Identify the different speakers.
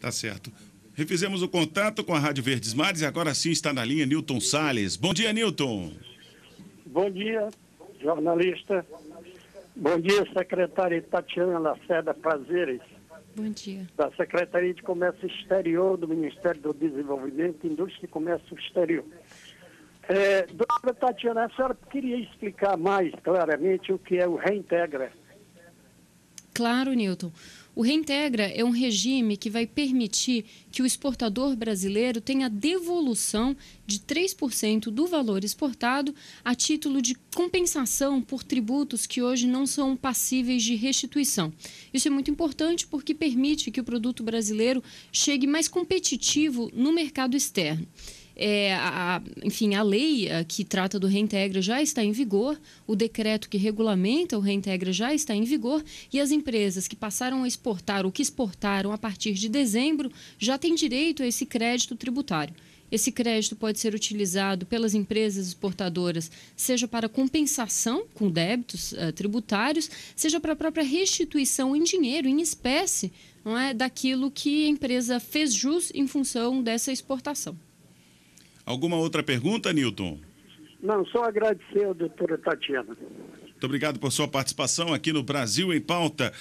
Speaker 1: Tá certo. Refizemos o contato com a Rádio Verdes Mares e agora sim está na linha Newton Sales. Bom dia, Newton.
Speaker 2: Bom dia, jornalista. Bom dia, secretária Tatiana Lacerda Prazeres.
Speaker 3: Bom dia.
Speaker 2: Da Secretaria de Comércio Exterior do Ministério do Desenvolvimento, Indústria e Comércio Exterior. É, doutora Tatiana, a senhora queria explicar mais claramente o que é o Reintegra?
Speaker 3: Claro, Newton. O Reintegra é um regime que vai permitir que o exportador brasileiro tenha devolução de 3% do valor exportado a título de compensação por tributos que hoje não são passíveis de restituição. Isso é muito importante porque permite que o produto brasileiro chegue mais competitivo no mercado externo. É, a, enfim, a lei a, que trata do reintegra já está em vigor, o decreto que regulamenta o reintegra já está em vigor e as empresas que passaram a exportar ou que exportaram a partir de dezembro já têm direito a esse crédito tributário. Esse crédito pode ser utilizado pelas empresas exportadoras, seja para compensação com débitos uh, tributários, seja para a própria restituição em dinheiro, em espécie, não é, daquilo que a empresa fez jus em função dessa exportação.
Speaker 1: Alguma outra pergunta, Newton?
Speaker 2: Não, só agradecer ao doutora Tatiana.
Speaker 1: Muito obrigado por sua participação aqui no Brasil em Pauta.